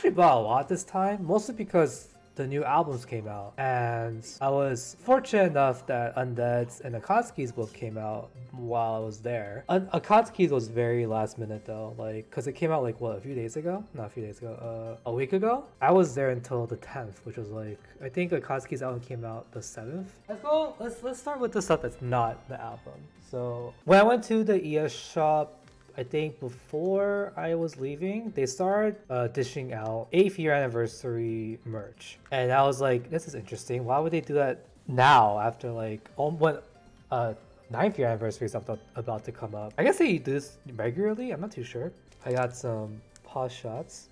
actually bought a lot this time, mostly because the new albums came out, and I was fortunate enough that Undead's and Akatsuki's book came out while I was there. Un- Akatsuki's was very last minute though, like because it came out like what a few days ago, not a few days ago, uh, a week ago. I was there until the 10th, which was like I think Akatsuki's album came out the 7th. Let's go. Let's let's start with the stuff that's not the album. So when I went to the ES shop I think before I was leaving, they started uh, dishing out eighth year anniversary merch, and I was like, "This is interesting. Why would they do that now after like um, what uh ninth year anniversary is about, to come up?" I guess they do this regularly. I'm not too sure. I got some pause shots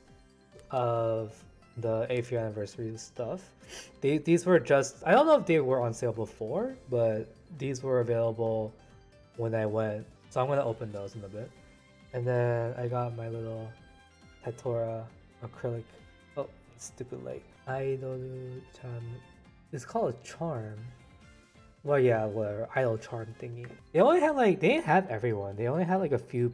of the eighth year anniversary stuff. They, these were just I don't know if they were on sale before, but these were available when I went. So I'm gonna open those in a bit. And then I got my little Tetora acrylic. Oh, stupid light. Idol charm. It's called a charm. Well, yeah, whatever. Idol charm thingy. They only had like they didn't have everyone. They only had like a few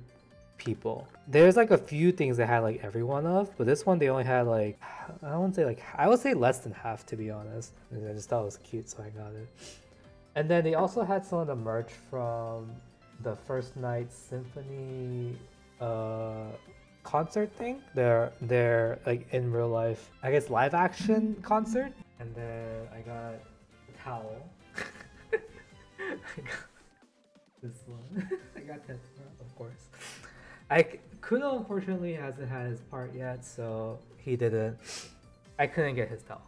people. There's like a few things they had like everyone of, but this one they only had like I don't say like I would say less than half to be honest. And I just thought it was cute, so I got it. And then they also had some of the merch from the first night symphony uh concert thing They're they're like in real life i guess live action concert and then i got a towel I got this one i got that of course i kuno unfortunately hasn't had his part yet so he didn't i couldn't get his towel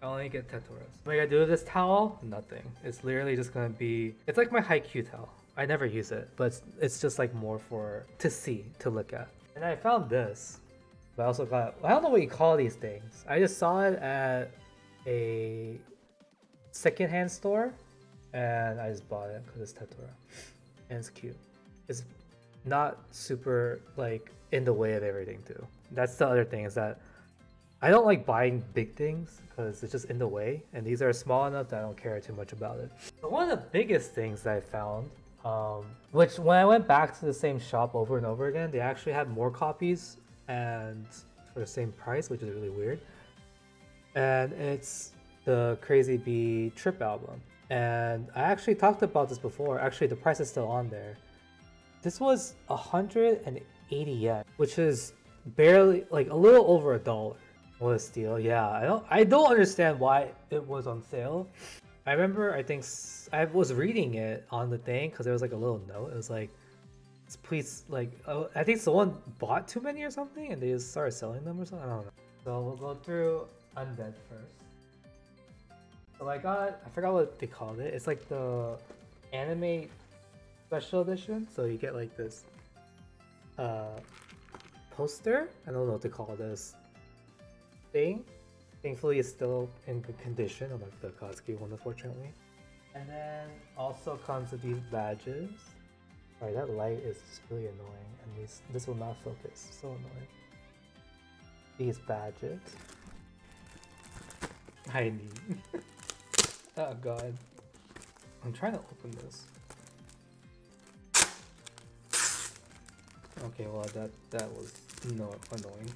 I only get Tetora's. What am I gonna do with this towel? Nothing. It's literally just gonna be. It's like my Haikyuu towel. I never use it, but it's, just like more for to see, to look at. And I found this, but I also got I don't know what you call these things. I just saw it at a secondhand store, and I just bought it because it's Tetora, and it's cute. It's not super like in the way of everything too. That's the other thing is that I don't like buying big things because it's just in the way, and these are small enough that I don't care too much about it. But one of the biggest things that I found um, which when I went back to the same shop over and over again, they actually had more copies and for the same price, which is really weird. And it's the Crazy Bee Trip album. And I actually talked about this before. Actually, the price is still on there. This was 180 yen, which is barely like a little over a dollar. What a steal! Yeah, I don't I don't understand why it was on sale. I remember, I think I was reading it on the thing because there was like a little note. It was like, please, like, oh, I think someone bought too many or something and they just started selling them or something. I don't know. So we'll go through Undead first. So I got, I forgot what they called it. It's like the anime special edition. So you get like this uh, poster. I don't know what to call this thing Thankfully, it's still in good condition, unlike the Akatsuki one, unfortunately. And then also comes with these badges. Sorry, that light is just really annoying, and these, this will not focus. So annoying. These badges. I need. oh god. I'm trying to open this. Okay, well that that was no annoying.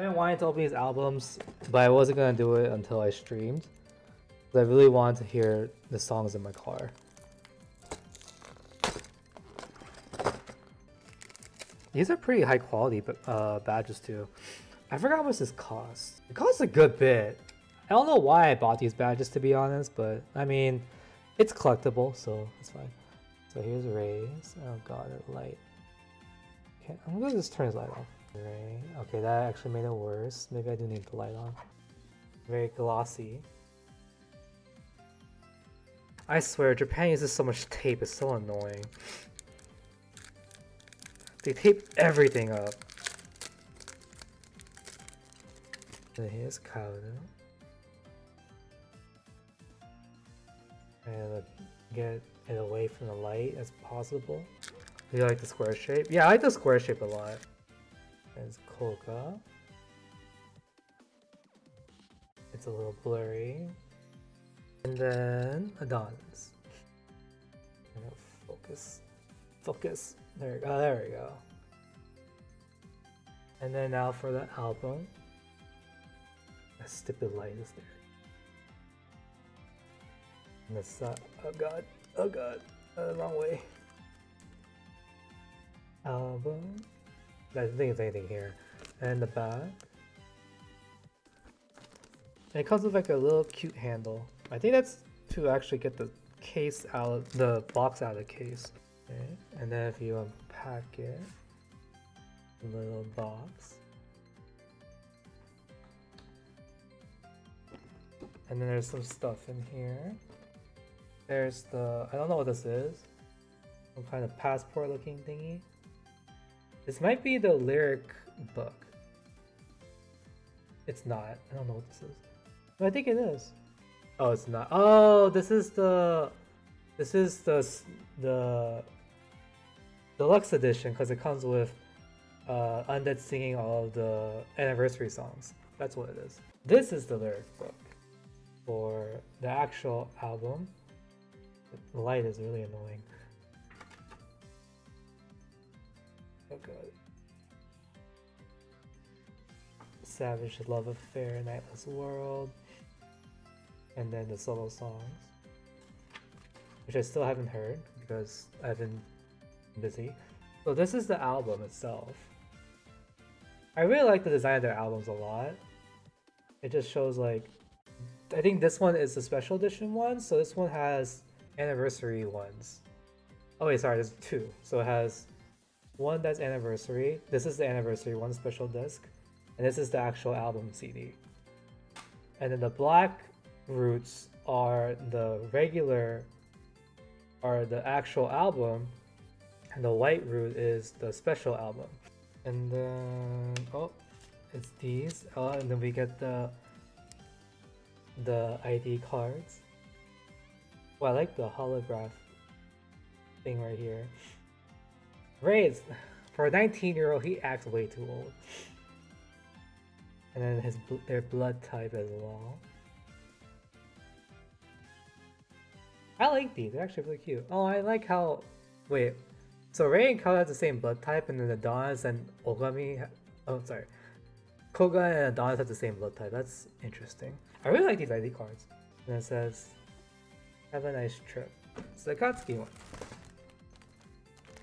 I've been wanting to open these albums, but I wasn't gonna do it until I streamed. I really wanted to hear the songs in my car. These are pretty high quality uh, badges too. I forgot how much this cost. It costs a good bit. I don't know why I bought these badges to be honest, but I mean, it's collectible, so it's fine. So here's Rei's. Oh god, that light. Okay, I'm gonna just turn his light off. Rei. Okay, that actually made it worse. Maybe I do need the light on. Very glossy. I swear, Japan uses so much tape, it's so annoying. They tape everything up. And here's Kaoru. And get it away from the light as possible. Do you like the square shape? Yeah, I like the square shape a lot. There's Koga. it's a little blurry. And then Adonis. Focus. Focus. There we go. There we go. And then now for the album. A stupid light is there. The side. Oh god. Oh god. Uh, wrong way. Album. I don't think it's anything here. And the back. And it comes with like a little cute handle. I think that's to actually get the case out, the box out of the case. Okay. And then if you unpack it, little box. And then there's some stuff in here. There's the, I don't know what this is. Some kind of passport looking thingy. This might be the lyric book. It's not. I don't know what this is. But I think it is. Oh, it's not. Oh, this is the, this is the the deluxe edition because it comes with uh, Undead singing all of the anniversary songs. That's what it is. This is the lyric book for the actual album. The light is really annoying. Oh god. Savage Love Affair, Nightless World, and then the solo songs, which I still haven't heard because I've been busy. So this is the album itself. I really like the design of their albums a lot. It just shows like, I think this one is the special edition one, so this one has anniversary ones. Oh wait, sorry, there's two. So it has one that's anniversary. This is the anniversary one special disc, and this is the actual album CD. And then the black roots are the regular, are the actual album, and the white root is the special album. And then, oh, it's these. Oh, and then we get the the ID cards. Well, I like the holograph thing right here. Rei's, for a 19 year old, he acts way too old. And then his their blood type as well. I like these, they're actually really cute. Oh, I like how, wait, so Ray and Kao have the same blood type and then Adonis and Ogami, oh sorry, Koga and Adonis have the same blood type, that's interesting. I really like these ID cards. And it says, have a nice trip. It's the Akatsuki one.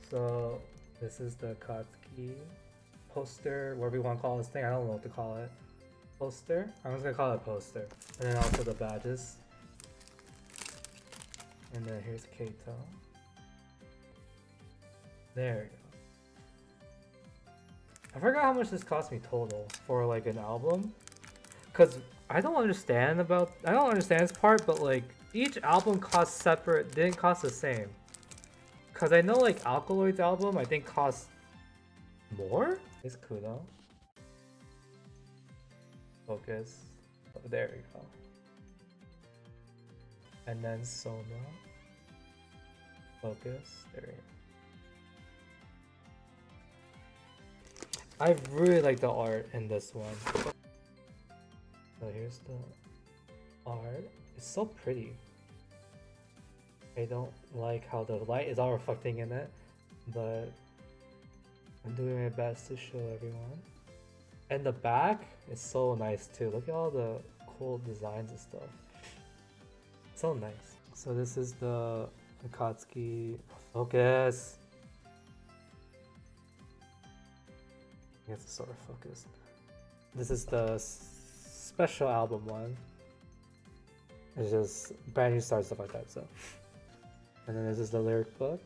So this is the Akatsuki poster, whatever you want to call this thing. I don't know what to call it. Poster? I'm just gonna call it poster. And then also the badges. And then here's Keito. There we go. I forgot how much this cost me total for like an album. Cause I don't understand about I don't understand this part, but like each album cost separate didn't cost the same. Cause I know like Alkaloid's album I think cost more? It's Kuro. Focus. Oh, there we go. And then Soma. Focus. There we go. I really like the art in this one. So here's the art. It's so pretty. I don't like how the light is all reflecting in it, but I'm doing my best to show everyone. And the back is so nice too. Look at all the cool designs and stuff. So nice. So this is the Akatsuki focus. I guess it's sort of focused. This is the special album one. It's just brand new start stuff like that. So, and then this is the lyric book.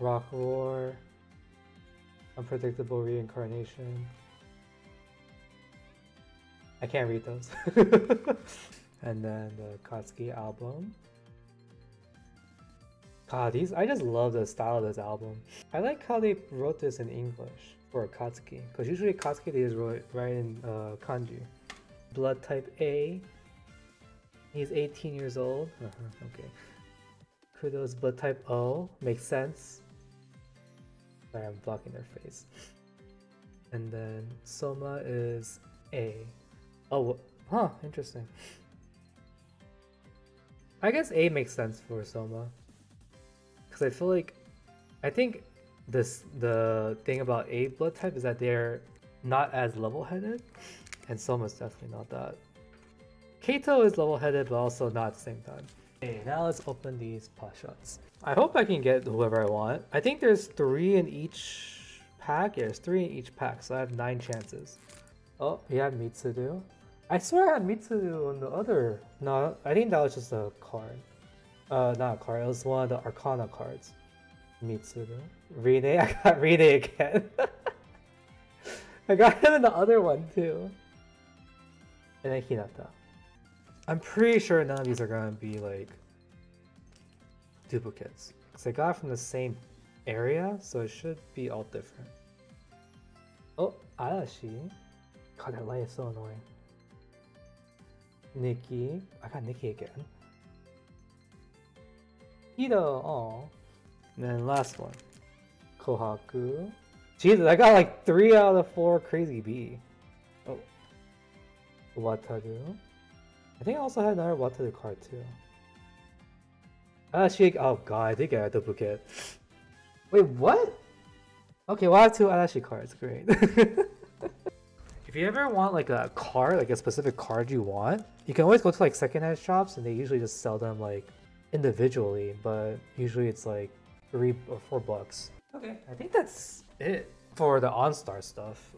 Rock Roar, Unpredictable Reincarnation. I can't read those. and then the Katsuki album. God, these I just love the style of this album. I like how they wrote this in English for Katsuki, because usually Katsuki they just in uh, kanji. Blood type A. He's 18 years old. Uh -huh, okay. Kuro's blood type O makes sense. Sorry, I'm blocking their face. and then Soma is A. Oh, huh, interesting. I guess A makes sense for Soma. Because I feel like, I think this the thing about A blood type is that they're not as level-headed, and Soma's definitely not that. Keito is level-headed, but also not at the same time. Okay, now let's open these pot shots. I hope I can get whoever I want. I think there's three in each pack. Yeah, there's three in each pack, so I have nine chances. Oh, we have Mitsuru. I swear I had Mitsuru on the other. No, I think that was just a card. Uh, not a card. It was one of the Arcana cards. Mitsuru. Rinne. I got Rinne again. I got him in the other one too. And then Hinata. I'm pretty sure none of these are gonna be like duplicates. Because I got from the same area, so it should be all different. Oh, Arashi. God, that light is so annoying. Niki. I got Niki again. Hito. Oh. And then last one. Kohaku. Jesus, I got like three out of four crazy B. Oh. Wataru. I think I also had another Wataru card too. Ah, Arashi. Oh god, I did get a duplicate. Wait, what? Okay, well I have two Arashi cards. Great. if you ever want like a card, like a specific card you want, you can always go to like secondhand shops and they usually just sell them like individually, but usually it's like three or four bucks. Okay, I think that's it for the OnStar stuff.